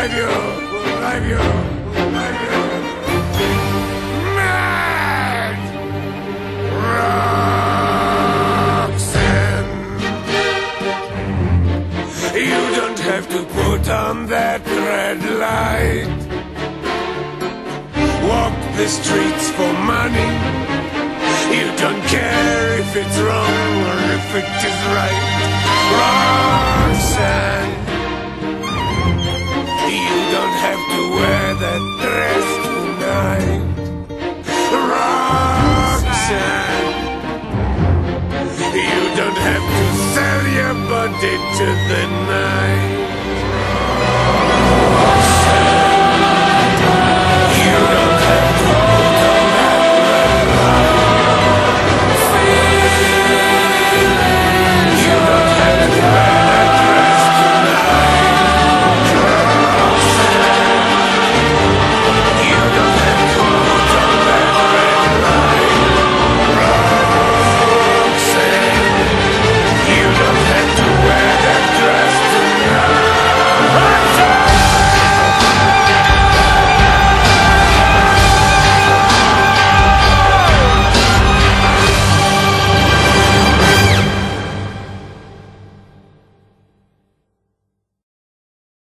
drive you, will drive you, will drive you mad. Roxanne, you don't have to put on that red light. Walk the streets for money. You don't care if it's wrong or if it is right. Don't have to sell your body to the night.